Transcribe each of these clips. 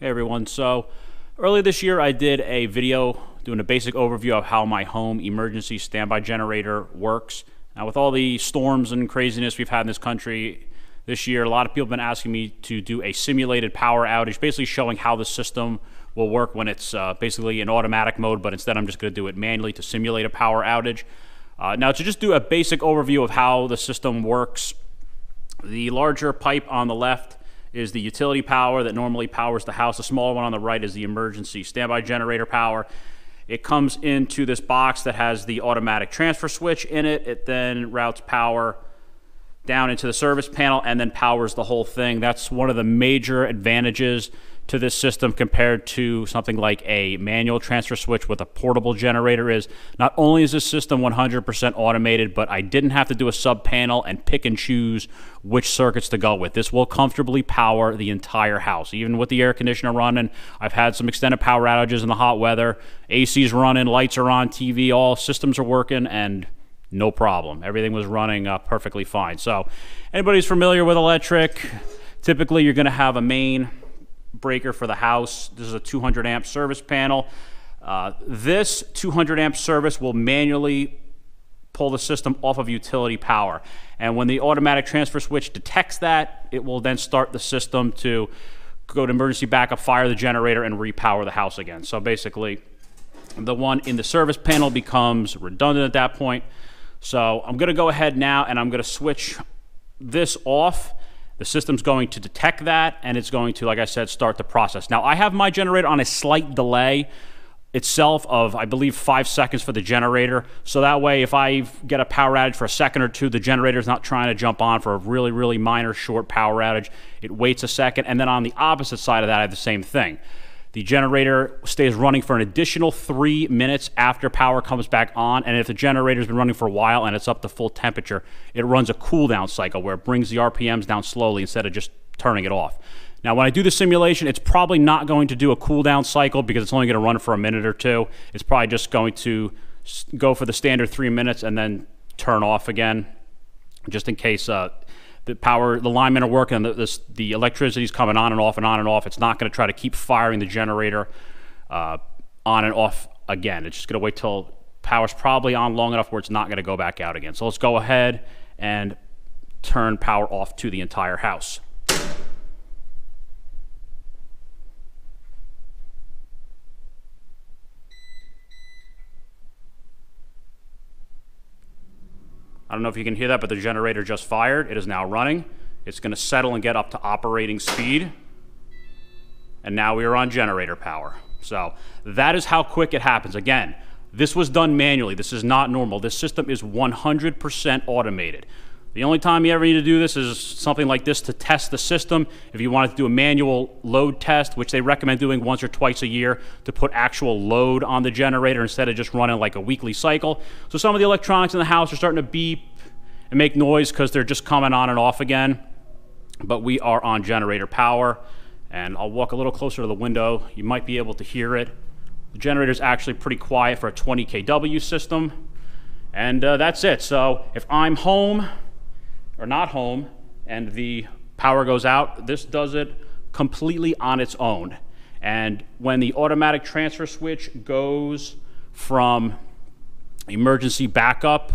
Hey everyone. So earlier this year, I did a video doing a basic overview of how my home emergency standby generator works. Now, with all the storms and craziness we've had in this country this year, a lot of people have been asking me to do a simulated power outage, basically showing how the system will work when it's uh, basically in automatic mode, but instead I'm just going to do it manually to simulate a power outage. Uh, now, to just do a basic overview of how the system works, the larger pipe on the left is the utility power that normally powers the house. The smaller one on the right is the emergency standby generator power. It comes into this box that has the automatic transfer switch in it. It then routes power down into the service panel and then powers the whole thing. That's one of the major advantages to this system compared to something like a manual transfer switch with a portable generator is not only is this system 100% automated, but I didn't have to do a sub panel and pick and choose which circuits to go with. This will comfortably power the entire house. Even with the air conditioner running, I've had some extended power outages in the hot weather. AC's running, lights are on, TV, all systems are working, and no problem. Everything was running uh, perfectly fine. So, anybody's familiar with electric, typically you're going to have a main breaker for the house. This is a 200 amp service panel. Uh, this 200 amp service will manually pull the system off of utility power. And when the automatic transfer switch detects that, it will then start the system to go to emergency backup, fire the generator, and repower the house again. So basically, the one in the service panel becomes redundant at that point. So I'm going to go ahead now and I'm going to switch this off the system's going to detect that and it's going to, like I said, start the process. Now, I have my generator on a slight delay itself of, I believe, five seconds for the generator. So that way, if I get a power outage for a second or two, the generator's not trying to jump on for a really, really minor short power outage. It waits a second. And then on the opposite side of that, I have the same thing. The generator stays running for an additional three minutes after power comes back on. And if the generator's been running for a while and it's up to full temperature, it runs a cool down cycle where it brings the RPMs down slowly instead of just turning it off. Now, when I do the simulation, it's probably not going to do a cool down cycle because it's only going to run for a minute or two. It's probably just going to go for the standard three minutes and then turn off again, just in case uh, the power, the linemen are working, the, the electricity is coming on and off and on and off. It's not going to try to keep firing the generator uh, on and off again. It's just going to wait till power's probably on long enough where it's not going to go back out again. So let's go ahead and turn power off to the entire house. I don't know if you can hear that, but the generator just fired. It is now running. It's going to settle and get up to operating speed. And now we are on generator power. So that is how quick it happens. Again, this was done manually. This is not normal. This system is 100% automated. The only time you ever need to do this is something like this to test the system. If you wanted to do a manual load test, which they recommend doing once or twice a year to put actual load on the generator instead of just running like a weekly cycle. So some of the electronics in the house are starting to beep and make noise because they're just coming on and off again. But we are on generator power. And I'll walk a little closer to the window. You might be able to hear it. The generator is actually pretty quiet for a 20 kW system. And uh, that's it. So if I'm home, or not home and the power goes out, this does it completely on its own. And when the automatic transfer switch goes from emergency backup,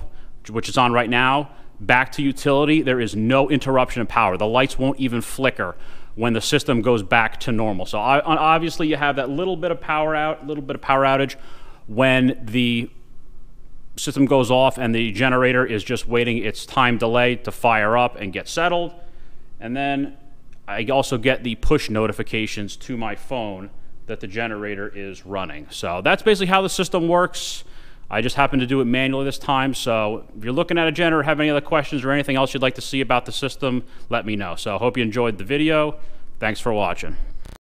which is on right now, back to utility, there is no interruption of power. The lights won't even flicker when the system goes back to normal. So obviously you have that little bit of power out, little bit of power outage when the system goes off and the generator is just waiting its time delay to fire up and get settled. And then I also get the push notifications to my phone that the generator is running. So that's basically how the system works. I just happen to do it manually this time. So if you're looking at a generator, have any other questions or anything else you'd like to see about the system, let me know. So I hope you enjoyed the video. Thanks for watching.